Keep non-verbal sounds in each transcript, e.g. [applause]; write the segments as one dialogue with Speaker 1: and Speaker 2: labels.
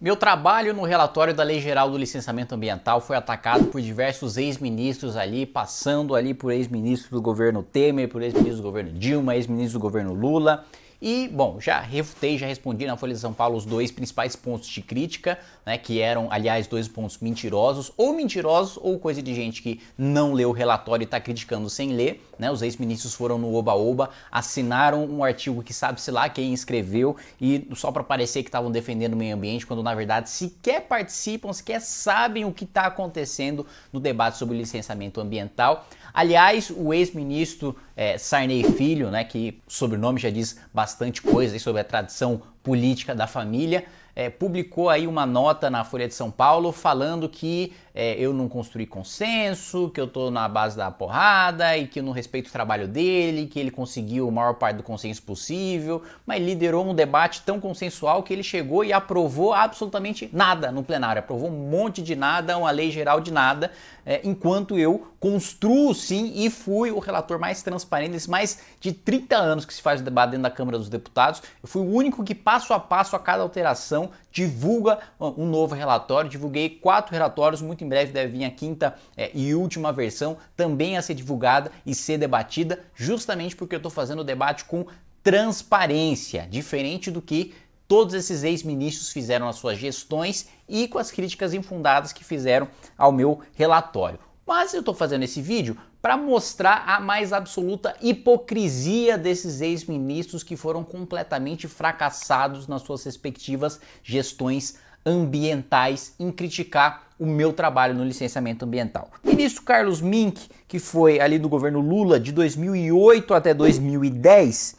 Speaker 1: Meu trabalho no relatório da Lei Geral do Licenciamento Ambiental foi atacado por diversos ex-ministros ali, passando ali por ex-ministros do governo Temer, por ex-ministros do governo Dilma, ex-ministros do governo Lula. E, bom, já refutei, já respondi na Folha de São Paulo os dois principais pontos de crítica, né, que eram, aliás, dois pontos mentirosos, ou mentirosos, ou coisa de gente que não leu o relatório e está criticando sem ler. Né? Os ex-ministros foram no Oba-Oba, assinaram um artigo que sabe-se lá quem escreveu, e só para parecer que estavam defendendo o meio ambiente, quando na verdade sequer participam, sequer sabem o que está acontecendo no debate sobre licenciamento ambiental. Aliás, o ex-ministro é, Sarney Filho, né, que o sobrenome já diz bastante coisa sobre a tradição política da família, é, publicou aí uma nota na Folha de São Paulo falando que é, eu não construí consenso, que eu tô na base da porrada e que eu não respeito o trabalho dele, que ele conseguiu a maior parte do consenso possível, mas liderou um debate tão consensual que ele chegou e aprovou absolutamente nada no plenário, aprovou um monte de nada, uma lei geral de nada, é, enquanto eu construo sim e fui o relator mais transparente desses mais de 30 anos que se faz o debate dentro da Câmara dos Deputados. Eu fui o único que passo a passo a cada alteração divulga um novo relatório. Divulguei quatro relatórios, muito em breve deve vir a quinta é, e última versão também a ser divulgada e ser debatida, justamente porque eu estou fazendo o debate com transparência, diferente do que todos esses ex-ministros fizeram nas suas gestões e com as críticas infundadas que fizeram ao meu relatório. Mas eu estou fazendo esse vídeo para mostrar a mais absoluta hipocrisia desses ex-ministros que foram completamente fracassados nas suas respectivas gestões ambientais em criticar o meu trabalho no licenciamento ambiental. O ministro Carlos Mink, que foi ali do governo Lula de 2008 até 2010,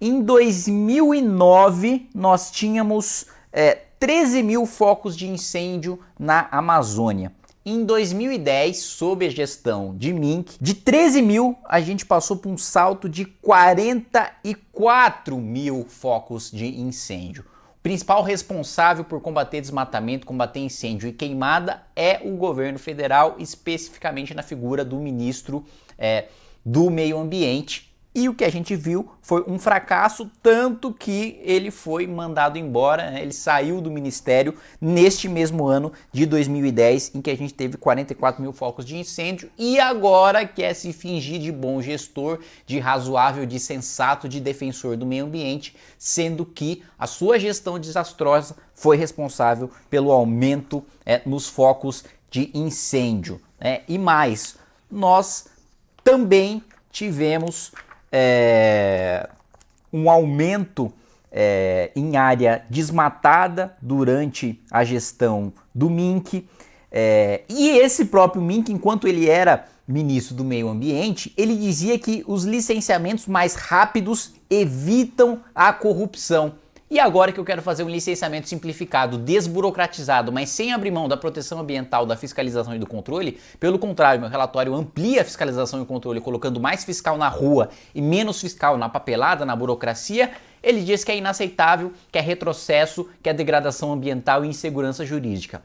Speaker 1: em 2009 nós tínhamos é, 13 mil focos de incêndio na Amazônia. Em 2010, sob a gestão de Mink, de 13 mil a gente passou por um salto de 44 mil focos de incêndio. O principal responsável por combater desmatamento, combater incêndio e queimada é o governo federal, especificamente na figura do ministro é, do Meio Ambiente, e o que a gente viu foi um fracasso, tanto que ele foi mandado embora, né? ele saiu do ministério neste mesmo ano de 2010, em que a gente teve 44 mil focos de incêndio, e agora quer se fingir de bom gestor, de razoável, de sensato, de defensor do meio ambiente, sendo que a sua gestão desastrosa foi responsável pelo aumento é, nos focos de incêndio. Né? E mais, nós também tivemos é, um aumento é, em área desmatada durante a gestão do Mink. É, e esse próprio Mink, enquanto ele era ministro do Meio Ambiente, ele dizia que os licenciamentos mais rápidos evitam a corrupção. E agora que eu quero fazer um licenciamento simplificado, desburocratizado, mas sem abrir mão da proteção ambiental, da fiscalização e do controle, pelo contrário, meu relatório amplia a fiscalização e o controle, colocando mais fiscal na rua e menos fiscal na papelada, na burocracia, ele diz que é inaceitável, que é retrocesso, que é degradação ambiental e insegurança jurídica.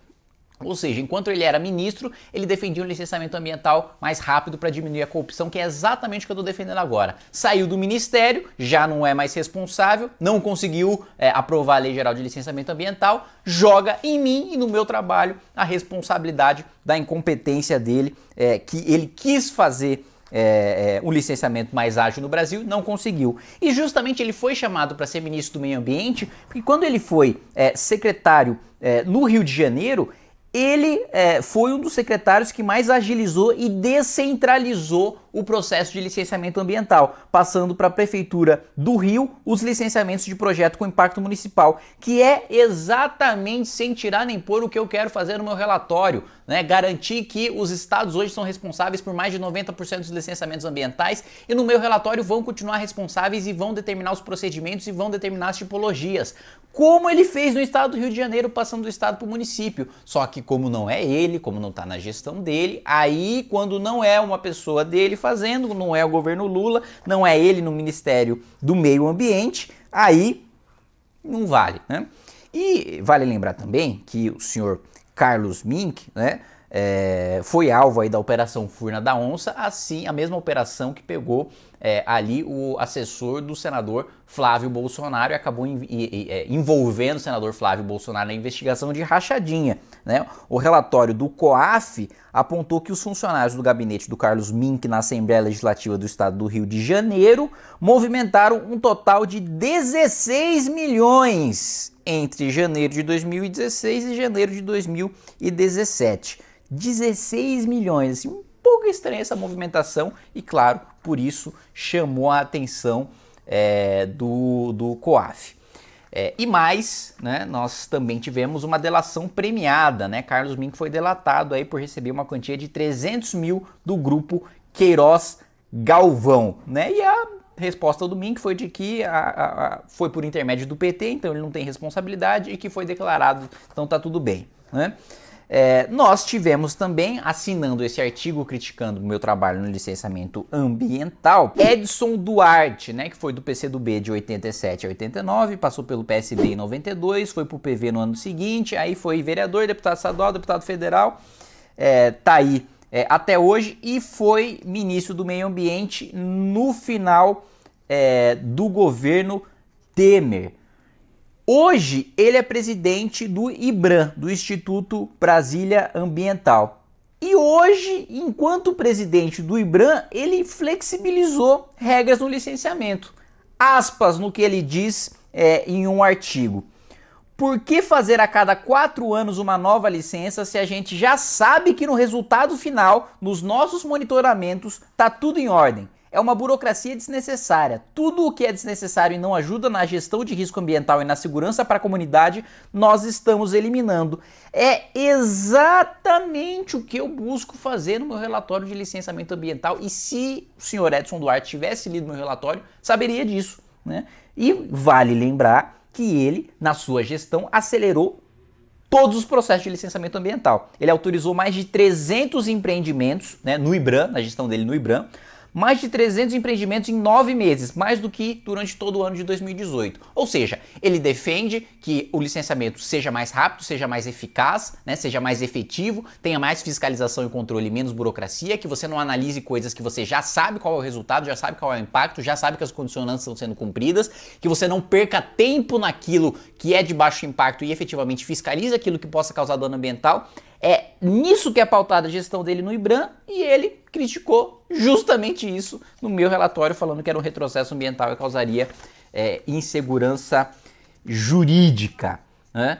Speaker 1: Ou seja, enquanto ele era ministro, ele defendia um licenciamento ambiental mais rápido para diminuir a corrupção, que é exatamente o que eu estou defendendo agora. Saiu do ministério, já não é mais responsável, não conseguiu é, aprovar a Lei Geral de Licenciamento Ambiental, joga em mim e no meu trabalho a responsabilidade da incompetência dele, é, que ele quis fazer é, é, um licenciamento mais ágil no Brasil, não conseguiu. E justamente ele foi chamado para ser ministro do Meio Ambiente, porque quando ele foi é, secretário é, no Rio de Janeiro, ele é, foi um dos secretários que mais agilizou e descentralizou o processo de licenciamento ambiental, passando para a Prefeitura do Rio os licenciamentos de projeto com impacto municipal, que é exatamente sem tirar nem pôr o que eu quero fazer no meu relatório, né? garantir que os estados hoje são responsáveis por mais de 90% dos licenciamentos ambientais e no meu relatório vão continuar responsáveis e vão determinar os procedimentos e vão determinar as tipologias, como ele fez no estado do Rio de Janeiro, passando do estado para o município. Só que como não é ele, como não está na gestão dele, aí quando não é uma pessoa dele fazendo, não é o governo Lula, não é ele no Ministério do Meio Ambiente, aí não vale, né? E vale lembrar também que o senhor Carlos Mink, né, é, foi alvo aí da Operação Furna da Onça, assim a mesma operação que pegou é, ali o assessor do senador Flávio Bolsonaro e acabou é, envolvendo o senador Flávio Bolsonaro na investigação de rachadinha. Né? O relatório do COAF apontou que os funcionários do gabinete do Carlos Mink na Assembleia Legislativa do Estado do Rio de Janeiro movimentaram um total de 16 milhões entre janeiro de 2016 e janeiro de 2017. 16 milhões, assim, um pouco estranha essa movimentação e, claro, por isso chamou a atenção é, do, do COAF. É, e mais, né, nós também tivemos uma delação premiada, né? Carlos Mink foi delatado aí por receber uma quantia de 300 mil do grupo Queiroz Galvão, né? E a resposta do Mink foi de que a, a, a, foi por intermédio do PT, então ele não tem responsabilidade e que foi declarado, então tá tudo bem, né? É, nós tivemos também, assinando esse artigo criticando o meu trabalho no licenciamento ambiental, Edson Duarte, né, que foi do PCdoB de 87 a 89, passou pelo PSB em 92, foi pro PV no ano seguinte, aí foi vereador, deputado estadual, deputado federal, é, tá aí é, até hoje e foi ministro do Meio Ambiente no final é, do governo Temer. Hoje ele é presidente do IBRAM, do Instituto Brasília Ambiental. E hoje, enquanto presidente do IBRAM, ele flexibilizou regras no licenciamento. Aspas no que ele diz é, em um artigo. Por que fazer a cada quatro anos uma nova licença se a gente já sabe que no resultado final, nos nossos monitoramentos, tá tudo em ordem? É uma burocracia desnecessária. Tudo o que é desnecessário e não ajuda na gestão de risco ambiental e na segurança para a comunidade, nós estamos eliminando. É exatamente o que eu busco fazer no meu relatório de licenciamento ambiental. E se o senhor Edson Duarte tivesse lido meu relatório, saberia disso. Né? E vale lembrar que ele, na sua gestão, acelerou todos os processos de licenciamento ambiental. Ele autorizou mais de 300 empreendimentos né, no IBRAM, na gestão dele no IBRAM, mais de 300 empreendimentos em nove meses, mais do que durante todo o ano de 2018. Ou seja, ele defende que o licenciamento seja mais rápido, seja mais eficaz, né, seja mais efetivo, tenha mais fiscalização e controle, menos burocracia, que você não analise coisas que você já sabe qual é o resultado, já sabe qual é o impacto, já sabe que as condicionantes estão sendo cumpridas, que você não perca tempo naquilo que é de baixo impacto e efetivamente fiscalize aquilo que possa causar dano ambiental. É nisso que é pautada a gestão dele no IBRAM e ele criticou justamente isso no meu relatório, falando que era um retrocesso ambiental e causaria é, insegurança jurídica. Né?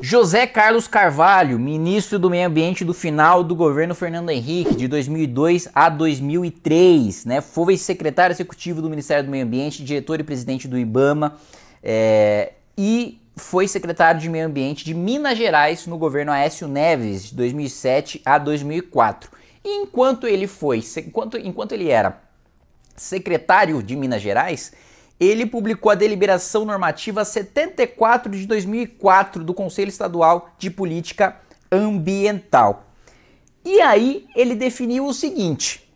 Speaker 1: José Carlos Carvalho, ministro do Meio Ambiente do final do governo Fernando Henrique, de 2002 a 2003, né? foi secretário executivo do Ministério do Meio Ambiente, diretor e presidente do IBAMA é, e foi secretário de Meio Ambiente de Minas Gerais no governo Aécio Neves, de 2007 a 2004. E enquanto ele foi, enquanto, enquanto ele era secretário de Minas Gerais, ele publicou a deliberação normativa 74 de 2004 do Conselho Estadual de Política Ambiental. E aí ele definiu o seguinte: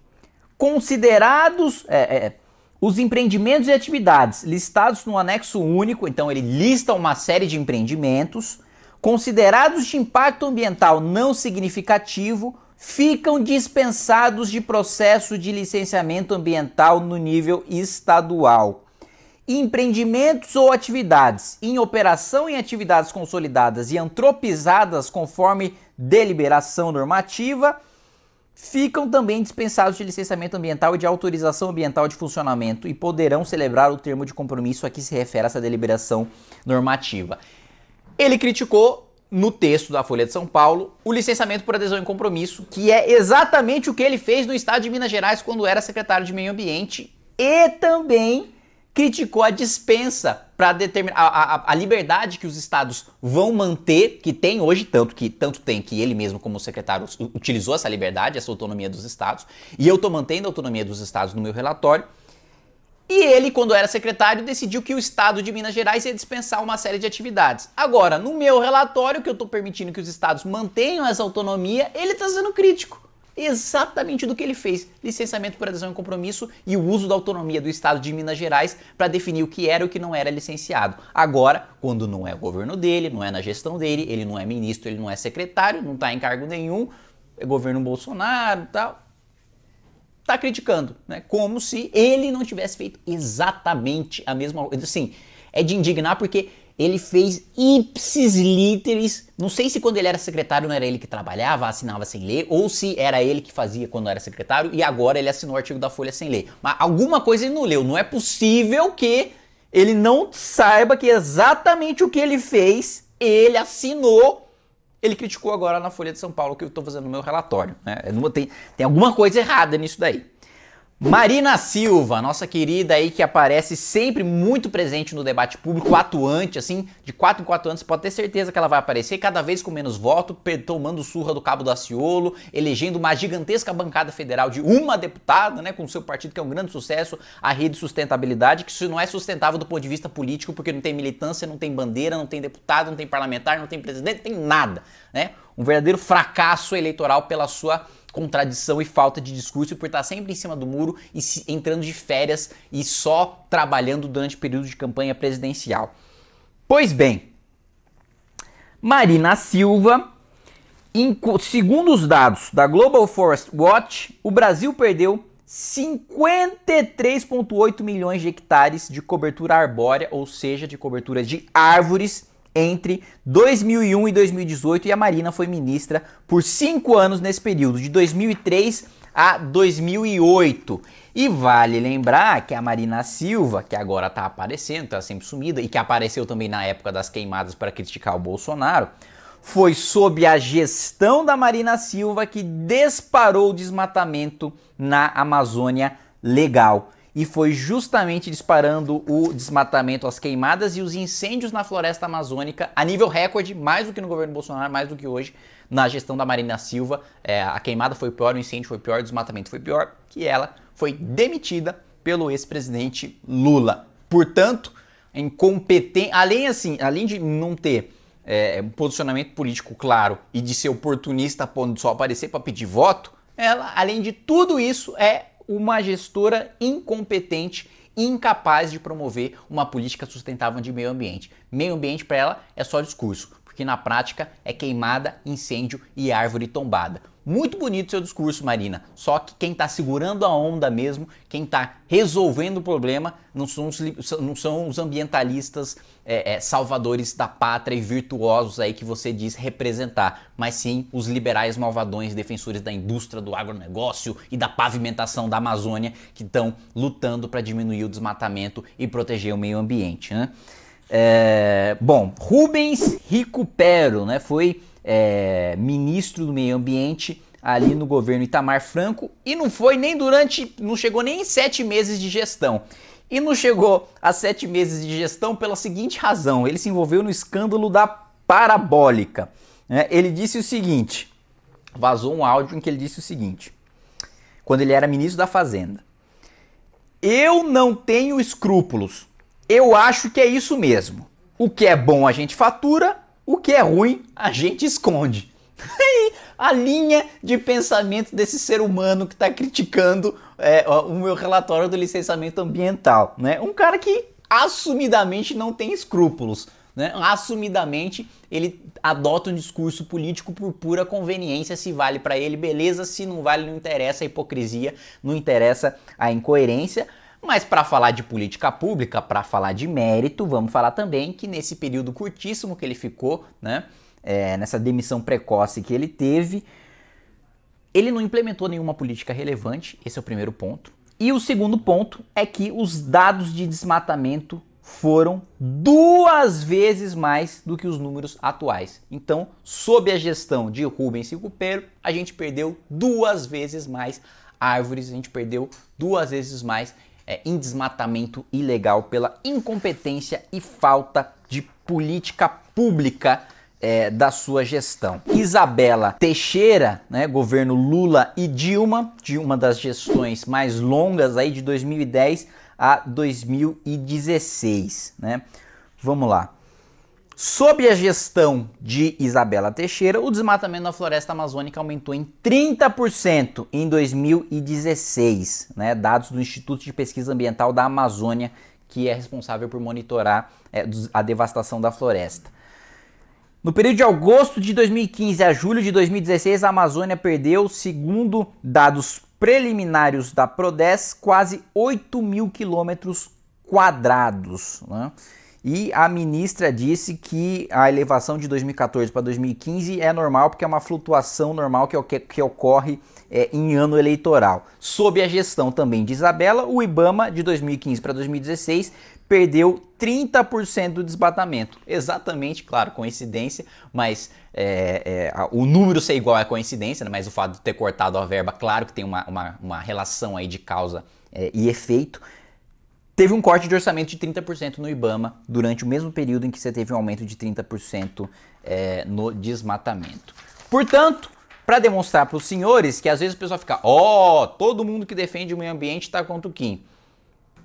Speaker 1: considerados é, é, os empreendimentos e atividades listados no anexo único, então ele lista uma série de empreendimentos, considerados de impacto ambiental não significativo, ficam dispensados de processo de licenciamento ambiental no nível estadual. Empreendimentos ou atividades em operação em atividades consolidadas e antropizadas conforme deliberação normativa ficam também dispensados de licenciamento ambiental e de autorização ambiental de funcionamento e poderão celebrar o termo de compromisso a que se refere essa deliberação normativa. Ele criticou no texto da Folha de São Paulo o licenciamento por adesão em compromisso, que é exatamente o que ele fez no estado de Minas Gerais quando era secretário de Meio Ambiente e também criticou a dispensa para determinar a, a, a, liberdade que os estados vão manter, que tem hoje, tanto que tanto tem que ele mesmo como secretário utilizou essa liberdade, essa autonomia dos estados, e eu estou mantendo a autonomia dos estados no meu relatório. E ele, quando era secretário, decidiu que o estado de Minas Gerais ia dispensar uma série de atividades. Agora, no meu relatório, que eu estou permitindo que os estados mantenham essa autonomia, ele está sendo crítico exatamente do que ele fez: licenciamento por adesão em compromisso e o uso da autonomia do Estado de Minas Gerais para definir o que era e o que não era licenciado. Agora, quando não é o governo dele, não é na gestão dele, ele não é ministro, ele não é secretário, não está em cargo nenhum, é governo Bolsonaro e tal. Está criticando, né? Como se ele não tivesse feito exatamente a mesma coisa. Assim, é de indignar porque ele fez ipsis literis. Não sei se quando ele era secretário não era ele que trabalhava, assinava sem ler, ou se era ele que fazia quando era secretário e agora ele assinou o artigo da Folha sem ler. Mas alguma coisa ele não leu. Não é possível que ele não saiba que exatamente o que ele fez, ele assinou ele criticou agora na Folha de São Paulo que eu estou fazendo no meu relatório. Né? Tem, tem alguma coisa errada nisso daí. Marina Silva, nossa querida aí que aparece sempre muito presente no debate público, atuante, assim, de 4 em 4 anos, pode ter certeza que ela vai aparecer cada vez com menos voto, tomando surra do Cabo do Aciolo, elegendo uma gigantesca bancada federal de uma deputada, né, com seu partido que é um grande sucesso, a Rede Sustentabilidade, que isso não é sustentável do ponto de vista político, porque não tem militância, não tem bandeira, não tem deputado, não tem parlamentar, não tem presidente, não tem nada, né? Um verdadeiro fracasso eleitoral pela sua contradição e falta de discurso por estar sempre em cima do muro e se, entrando de férias e só trabalhando durante o período de campanha presidencial. Pois bem, Marina Silva, em, segundo os dados da Global Forest Watch, o Brasil perdeu 53,8 milhões de hectares de cobertura arbórea, ou seja, de cobertura de árvores entre 2001 e 2018 e a Marina foi ministra por cinco anos nesse período, de 2003 a 2008. E vale lembrar que a Marina Silva, que agora está aparecendo, está sempre sumida, e que apareceu também na época das queimadas para criticar o Bolsonaro, foi sob a gestão da Marina Silva que disparou o desmatamento na Amazônia legal e foi justamente disparando o desmatamento, as queimadas e os incêndios na floresta amazônica a nível recorde, mais do que no governo Bolsonaro, mais do que hoje na gestão da Marina Silva. É, a queimada foi pior, o incêndio foi pior, o desmatamento foi pior, que ela foi demitida pelo ex-presidente Lula. Portanto, incompetente, além assim, além de não ter é, um posicionamento político claro e de ser oportunista, só aparecer para pedir voto, ela, além de tudo isso, é uma gestora incompetente, incapaz de promover uma política sustentável de meio ambiente. Meio ambiente para ela é só discurso, porque na prática é queimada, incêndio e árvore tombada. Muito bonito seu discurso, Marina. Só que quem está segurando a onda mesmo, quem está resolvendo o problema, não são os, não são os ambientalistas é, é, salvadores da pátria e virtuosos aí que você diz representar, mas sim os liberais malvadões, defensores da indústria, do agronegócio e da pavimentação da Amazônia, que estão lutando para diminuir o desmatamento e proteger o meio ambiente. Né? É, bom, Rubens Recupero né, foi é, ministro do meio ambiente ali no governo Itamar Franco e não foi nem durante, não chegou nem em sete meses de gestão. E não chegou a sete meses de gestão pela seguinte razão: ele se envolveu no escândalo da parabólica. Né? Ele disse o seguinte: vazou um áudio em que ele disse o seguinte, quando ele era ministro da Fazenda: Eu não tenho escrúpulos. Eu acho que é isso mesmo. O que é bom a gente fatura, o que é ruim, a gente esconde. [laughs] a linha de pensamento desse ser humano que está criticando é, o meu relatório do licenciamento ambiental. Né? Um cara que assumidamente não tem escrúpulos. Né? Assumidamente ele adota um discurso político por pura conveniência. Se vale para ele, beleza. Se não vale, não interessa a hipocrisia, não interessa a incoerência. Mas para falar de política pública, para falar de mérito, vamos falar também que nesse período curtíssimo que ele ficou, né, é, nessa demissão precoce que ele teve, ele não implementou nenhuma política relevante, esse é o primeiro ponto. E o segundo ponto é que os dados de desmatamento foram duas vezes mais do que os números atuais. Então, sob a gestão de Rubens Recupero, a gente perdeu duas vezes mais árvores, a gente perdeu duas vezes mais é, em desmatamento ilegal pela incompetência e falta de política pública é, da sua gestão. Isabela Teixeira, né, governo Lula e Dilma, de uma das gestões mais longas aí de 2010 a 2016, né? Vamos lá. Sob a gestão de Isabela Teixeira, o desmatamento na floresta amazônica aumentou em 30% em 2016, né? dados do Instituto de Pesquisa Ambiental da Amazônia, que é responsável por monitorar é, a devastação da floresta. No período de agosto de 2015 a julho de 2016, a Amazônia perdeu, segundo dados preliminares da Prodes, quase 8 mil quilômetros quadrados. Né? E a ministra disse que a elevação de 2014 para 2015 é normal, porque é uma flutuação normal que, que ocorre é, em ano eleitoral. Sob a gestão também de Isabela, o IBAMA de 2015 para 2016 perdeu 30% do desmatamento. Exatamente, claro, coincidência, mas é, é, o número ser igual é coincidência, né? mas o fato de ter cortado a verba, claro que tem uma, uma, uma relação aí de causa é, e efeito. Teve um corte de orçamento de 30% no IBAMA durante o mesmo período em que você teve um aumento de 30% é, no desmatamento. Portanto, para demonstrar para os senhores que às vezes o pessoal fica, ó, oh, todo mundo que defende o meio ambiente está contra o Kim.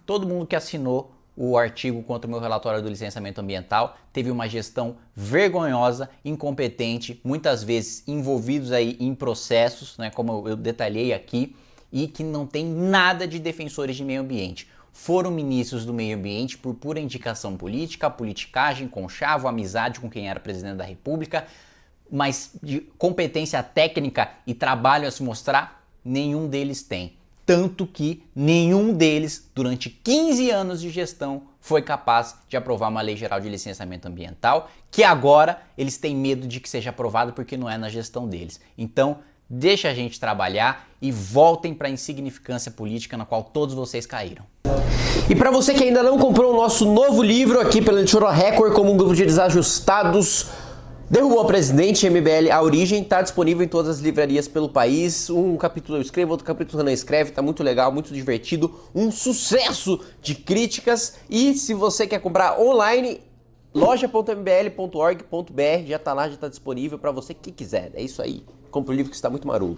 Speaker 1: Todo mundo que assinou o artigo contra o meu relatório do licenciamento ambiental, teve uma gestão vergonhosa, incompetente, muitas vezes envolvidos aí em processos, né, como eu detalhei aqui, e que não tem nada de defensores de meio ambiente. Foram ministros do meio ambiente por pura indicação política, politicagem, conchavo, amizade com quem era presidente da república, mas de competência técnica e trabalho a se mostrar, nenhum deles tem tanto que nenhum deles, durante 15 anos de gestão, foi capaz de aprovar uma lei geral de licenciamento ambiental, que agora eles têm medo de que seja aprovado porque não é na gestão deles. Então, deixa a gente trabalhar e voltem para a insignificância política na qual todos vocês caíram.
Speaker 2: E para você que ainda não comprou o nosso novo livro aqui pela Editora Record como um grupo de desajustados, Derrubou a presidente, MBL A Origem, está disponível em todas as livrarias pelo país. Um capítulo eu escrevo, outro capítulo o Renan escreve, tá muito legal, muito divertido, um sucesso de críticas. E se você quer comprar online, loja.mbl.org.br já está lá, já está disponível para você que quiser. É isso aí. Compre o livro que está muito maroto.